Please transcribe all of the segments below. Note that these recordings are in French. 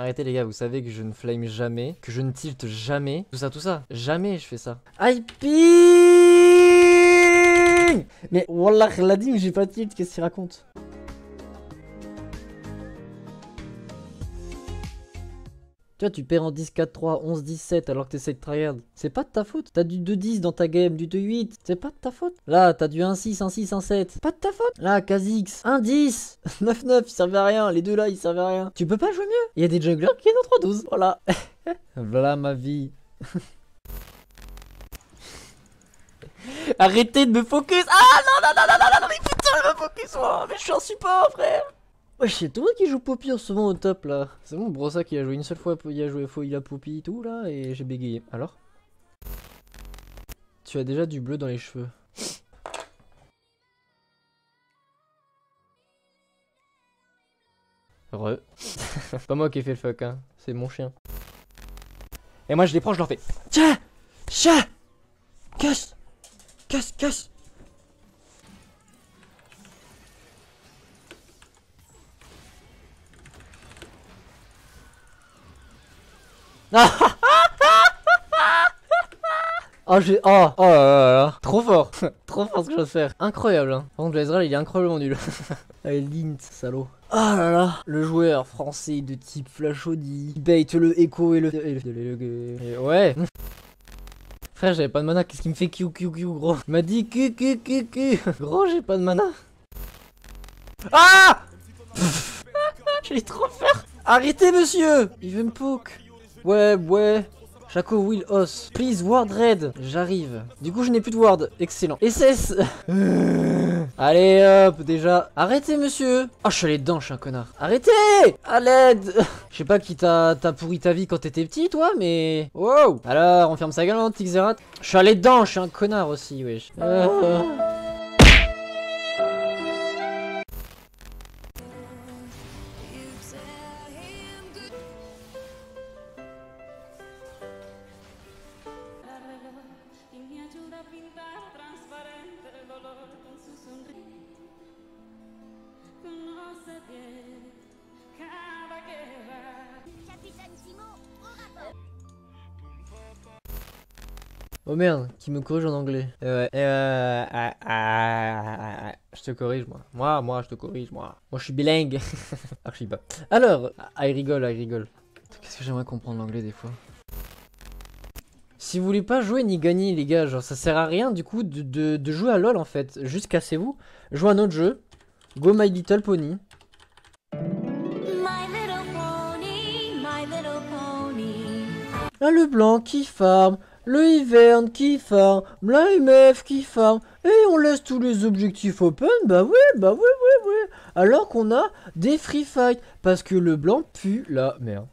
Arrêtez les gars, vous savez que je ne flame jamais, que je ne tilte jamais, tout ça, tout ça. Jamais je fais ça. Ping Mais Wallah, l'a dit, mais j'ai pas tilt, qu'est-ce qu'il raconte? Tu vois, tu perds en 10-4-3, 11-17 alors que t'essayes de tryhard. C'est pas de ta faute. T'as du 2-10 dans ta game, du 2-8. C'est pas de ta faute. Là, t'as du 1-6, 1-6, 1-7. Pas de ta faute. Là, Kha'Zix, 1-10, 9-9, ils servaient à rien. Les deux là, ils servaient à rien. Tu peux pas jouer mieux. Il y a des junglers qui sont 3-12. Voilà. voilà ma vie. Arrêtez de me focus. Ah non, non, non, non, non, non, mais putain, je me focus moi. Mais je suis en support, frère. Ouais, c'est toi qui joue Poppy en ce moment au top là. C'est bon, Brossa qui a joué une seule fois, il a joué il a Poppy et tout là, et j'ai bégayé. Alors? Tu as déjà du bleu dans les cheveux. Re. pas moi qui ai fait le fuck, hein. C'est mon chien. Et moi je les prends, je leur fais. Tiens Chat Casse Casse, casse Oh, j'ai. Oh, oh là là là. Trop fort. Trop fort ce que je vais faire. Incroyable. Hein. Par contre, Ezreal, il est incroyablement nul. Allez, Lint, salaud. Oh là là. Le joueur français de type Flash Audi. Bait le Echo et le. Et le... Et ouais. Frère, j'avais pas de mana. Qu'est-ce qui me fait Q, Q, Q, gros? Il m'a dit Q, Q, Q, Q. Gros, j'ai pas de mana. Ah J'ai trop peur. Arrêtez, monsieur Il veut me poke. Ouais, ouais. Chaco Will Os. Please, Ward Red. J'arrive. Du coup, je n'ai plus de Ward. Excellent. SS. Allez, hop, déjà. Arrêtez, monsieur. Oh, je suis allé dedans, je suis un connard. Arrêtez À l'aide Je sais pas qui t'a pourri ta vie quand t'étais petit, toi, mais... Wow Alors, on ferme sa gueule, hein, Tixerat Je suis allé dedans, je suis un connard aussi, wesh. Euh... Oh merde, qui me corrige en anglais. Euh, euh, euh, euh, je te corrige moi. Moi, moi, je te corrige moi. Moi, je suis bilingue. Archi pas. Alors, ah, il rigole, il rigole. Qu'est-ce que j'aimerais comprendre l'anglais des fois. Si vous voulez pas jouer ni gagner les gars, genre ça sert à rien du coup de, de, jouer à LoL en fait. Juste cassez-vous. Jouez à un autre jeu. Go My Little Pony. My little pony, my little pony. Ah, le blanc qui farm, le hiverne qui farm, la MF qui farm, et on laisse tous les objectifs open, bah oui, bah oui, oui, oui. Alors qu'on a des free fight, parce que le blanc pue la merde.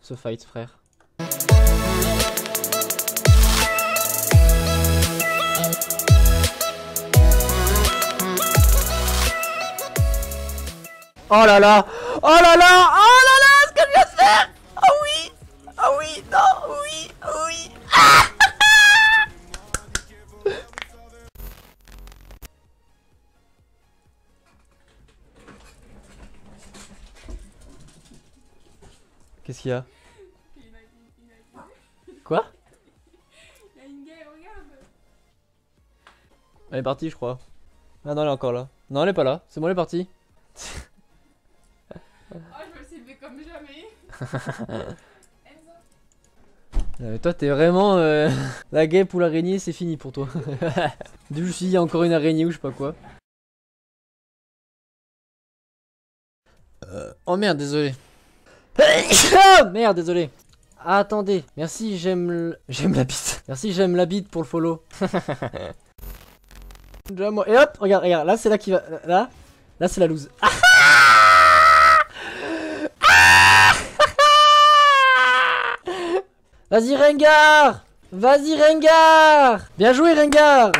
Ce fight, frère. Oh là là Oh là là Oh là là Ce que je viens faire Qu'est-ce qu'il y a Quoi Elle est partie, je crois. Ah non, elle est encore là. Non, elle est pas là. C'est bon, elle est partie. oh, je me suis comme jamais. Euh, toi, t'es vraiment euh, la guêpe ou l'araignée, c'est fini pour toi. du coup, il y a encore une araignée ou je sais pas quoi. Euh, oh merde, désolé merde, désolé. Attendez, merci, j'aime j'aime la bite. Merci, j'aime la bite pour le follow. Et hop, regarde, regarde, là c'est là qui va. Là, là c'est la loose. Ah Vas-y Rengar Vas-y Rengar Bien joué Rengar